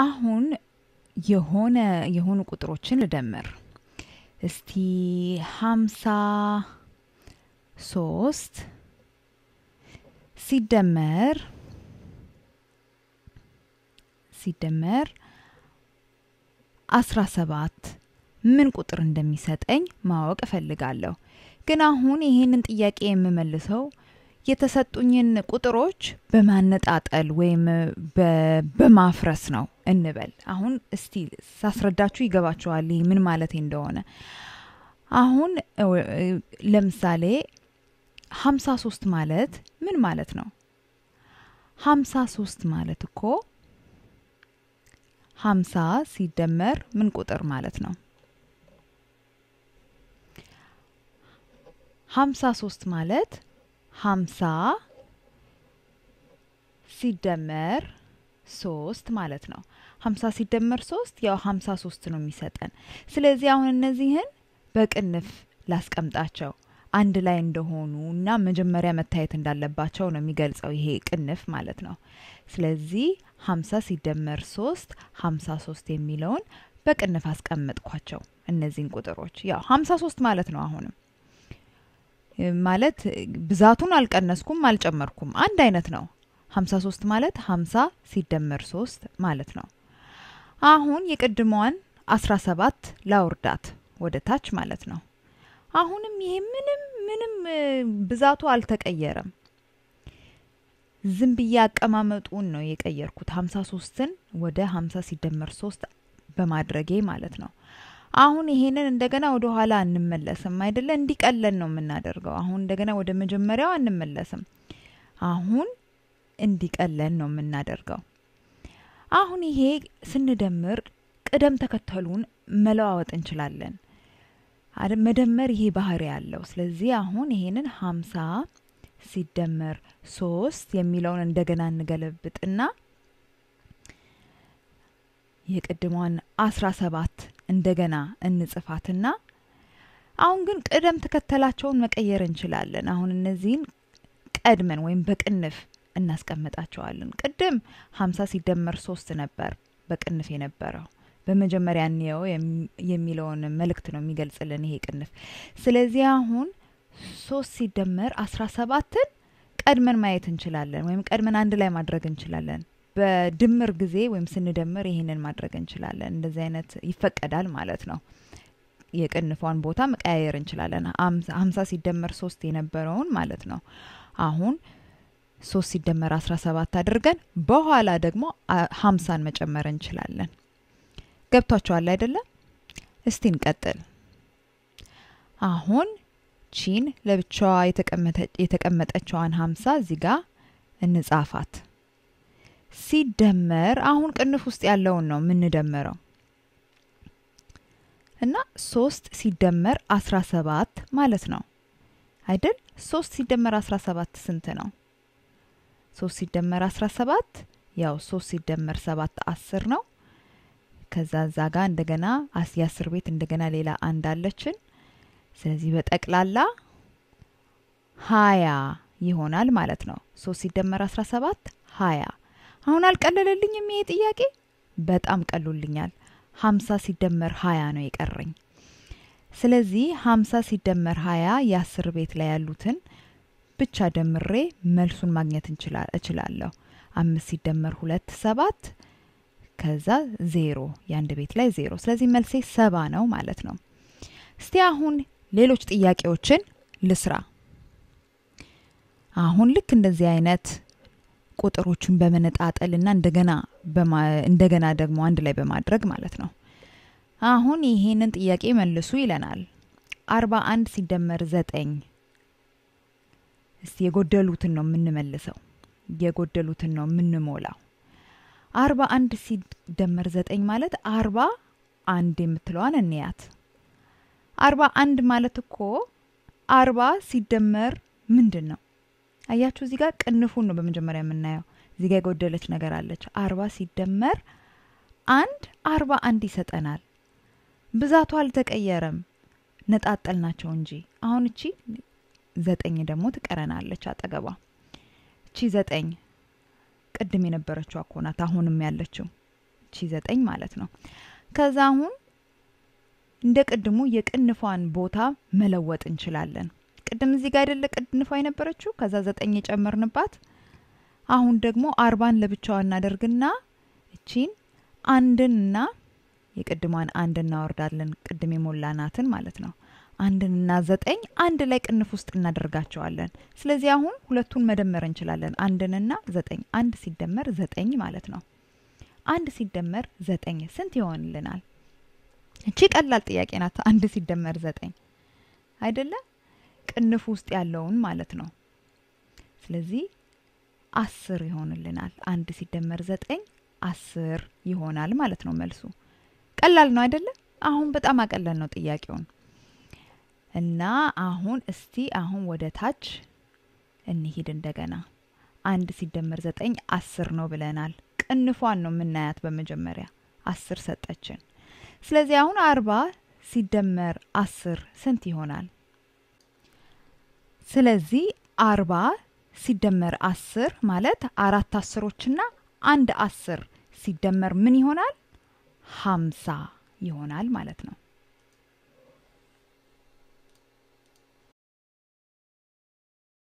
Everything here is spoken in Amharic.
አሁን የሆነ የሆኑ ቁጥሮችን ልደምር እስቲ ሀምሳ ሶስት ሲደመር ሲደመር አስራ ሰባት ምን ቁጥር እንደሚሰጠኝ ማወቅ እፈልጋለሁ። ግን አሁን ይሄንን ጥያቄ የምመልሰው የተሰጡኝን ቁጥሮች በማነጣጠል ወይም በማፍረስ ነው እንበል። አሁን እስቲ ሳስረዳችሁ ይገባችኋል ይህ ምን ማለቴ እንደሆነ። አሁን ለምሳሌ ሀምሳ ሶስት ማለት ምን ማለት ነው? ሀምሳ ሶስት ማለት እኮ ሀምሳ ሲደመር ምን ቁጥር ማለት ነው? ሀምሳ ሶስት ማለት ሀምሳ ሲደመር ሶስት ማለት ነው። ሀምሳ ሲደመር ሶስት ያው ሀምሳ ሶስት ነው የሚሰጠን። ስለዚህ አሁን እነዚህን በቅንፍ ላስቀምጣቸው አንድ ላይ እንደሆኑ እና መጀመሪያ መታየት እንዳለባቸው ነው የሚገልጸው ይሄ ቅንፍ ማለት ነው። ስለዚህ ሀምሳ ሲደመር ሶስት ሀምሳ ሶስት የሚለውን በቅንፍ አስቀመጥኳቸው እነዚህን ቁጥሮች ያው ሀምሳ ሶስት ማለት ነው አሁንም ማለት ብዛቱን አልቀነስኩም አልጨመርኩም፣ አንድ አይነት ነው። ሀምሳ ሶስት ማለት ሀምሳ ሲደመር ሶስት ማለት ነው። አሁን የቅድሟን አስራ ሰባት ላውርዳት ወደ ታች ማለት ነው። አሁንም ይሄ ምንም ምንም ብዛቱ አልተቀየረም። ዝም ብዬ አቀማመጡን ነው የቀየርኩት ሀምሳ ሶስትን ወደ ሀምሳ ሲደመር ሶስት በማድረጌ ማለት ነው። አሁን ይሄንን እንደገና ወደ ኋላ አንመለስም አይደለ? እንዲቀለን ነው የምናደርገው። አሁን እንደገና ወደ መጀመሪያው አንመለስም። አሁን እንዲቀለን ነው የምናደርገው። አሁን ይሄ ስንደምር ቅደም ተከተሉን መለዋወጥ እንችላለን። መደመር ይሄ ባህሪ ያለው። ስለዚህ አሁን ይሄንን ሀምሳ ሲደመር ሶስት የሚለውን እንደገና እንገለብጥና የቅድሟን አስራ ሰባት እንደገና እንጽፋትና አሁን ግን ቅደም ተከተላቸውን መቀየር እንችላለን። አሁን እነዚህን ቀድመን ወይም በቅንፍ እናስቀምጣቸዋለን። ቅድም ሀምሳ ሲደመር ሶስት ነበር በቅንፍ የነበረው። በመጀመሪያ እንየው የሚለውን መልእክት ነው የሚገልጽልን ይሄ ቅንፍ። ስለዚህ አሁን ሶስት ሲደመር አስራ ሰባትን ቀድመን ማየት እንችላለን፣ ወይም ቀድመን አንድ ላይ ማድረግ እንችላለን። በድምር ጊዜ ወይም ስንደምር ይሄንን ማድረግ እንችላለን። እንደዚህ አይነት ይፈቀዳል ማለት ነው። የቅንፏን ቦታ መቀያየር እንችላለን። ሀምሳ ሲደመር ሶስት የነበረውን ማለት ነው። አሁን ሶስት ሲደመር አስራ ሰባት አድርገን በኋላ ደግሞ ሀምሳን መጨመር እንችላለን። ገብቷችኋል አይደለም? እስቲ እንቀጥል። አሁን ቺን ለብቻዋ የተቀመጠችዋን ሀምሳ እዚህ ጋር እንጻፋት። ሲደመር አሁን ቅንፍ ውስጥ ያለውን ነው የምንደምረው እና ሶስት ሲደመር አስራ ሰባት ማለት ነው አይደል? ሶስት ሲደመር አስራ ሰባት ስንት ነው? ሶስት ሲደመር አስራ ሰባት ያው ሶስት ሲደመር ሰባት አስር ነው። ከዛ እዛ ጋር እንደገና የአስር ቤት እንደገና ሌላ አንድ አለችን። ስለዚህ በጠቅላላ ሀያ ይሆናል ማለት ነው። ሶስት ሲደመር አስራ ሰባት ሀያ አሁን አልቀለለልኝም ይሄ ጥያቄ? በጣም ቀሎልኛል። ሀምሳ ሲደመር ሀያ ነው የቀረኝ። ስለዚህ ሀምሳ ሲደመር ሀያ የአስር ቤት ላይ ያሉትን ብቻ ደምሬ መልሱን ማግኘት እችላለሁ። አምስት ሲደመር ሁለት ሰባት፣ ከዛ ዜሮ የአንድ ቤት ላይ ዜሮ። ስለዚህ መልሴ ሰባ ነው ማለት ነው። እስቲ አሁን ሌሎች ጥያቄዎችን ልስራ። አሁን ልክ እንደዚህ አይነት ቁጥሮቹን በመነጣጠል እና እንደገና እንደገና ደግሞ አንድ ላይ በማድረግ ማለት ነው። አሁን ይሄንን ጥያቄ መልሱ ይለናል። አርባ አንድ ሲደመር ዘጠኝ እስቲ የጎደሉትን ነው የምንመልሰው፣ የጎደሉትን ነው የምንሞላው። አርባ አንድ ሲደመር ዘጠኝ ማለት አርባ አንድ የምትለዋን እንያት። አርባ አንድ ማለት እኮ አርባ ሲደመር ምንድን ነው? አያችሁ እዚህ ጋር ቅንፉን ነው በመጀመሪያ የምናየው። እዚህ ጋር የጎደለች ነገር አለች። አርባ ሲደመር አንድ አርባ አንድ ይሰጠናል። ብዛቱ አልተቀየረም፣ ነጣጠል ናቸው እንጂ። አሁን እቺ ዘጠኝ ደግሞ ትቀረናለች አጠገቧ። እቺ ዘጠኝ ቅድም የነበረችው እኮ ናት አሁንም ያለችው። ቺ ዘጠኝ ማለት ነው። ከዛ አሁን እንደ ቅድሙ የቅንፏን ቦታ መለወጥ እንችላለን። ቅድም እዚህ ጋር አይደለ ቅንፏ የነበረችው ከዛ ዘጠኝ የጨመርንባት። አሁን ደግሞ አርባን ለብቻዋ እናደርግና እቺን አንድንና የቅድሟን አንድ እናወርዳለን። ቅድም የሞላናትን ማለት ነው። አንድንና ዘጠኝ አንድ ላይ ቅንፍ ውስጥ እናደርጋቸዋለን። ስለዚህ አሁን ሁለቱን መደመር እንችላለን። አንድንና ዘጠኝ አንድ ሲደመር ዘጠኝ ማለት ነው። አንድ ሲደመር ዘጠኝ ስንት ይሆንልናል? እቺ ቀላል ጥያቄ ናት። አንድ ሲደመር ዘጠኝ አይደለ? ቅንፍ ውስጥ ያለውን ማለት ነው። ስለዚህ አስር ይሆንልናል። አንድ ሲደመር ዘጠኝ አስር ይሆናል ማለት ነው። መልሱ ቀላል ነው አይደለ? አሁን በጣም አቀለል ነው ጥያቄውን እና አሁን እስቲ አሁን ወደ ታች እንሂድ እንደገና። አንድ ሲደመር ዘጠኝ አስር ነው ብለናል። ቅንፏን ነው የምናያት በመጀመሪያ አስር ሰጠችን። ስለዚህ አሁን አርባ ሲደመር አስር ስንት ይሆናል? ስለዚህ አርባ ሲደመር አስር ማለት አራት አስሮችና አንድ አስር ሲደመር ምን ይሆናል? ሀምሳ ይሆናል ማለት ነው።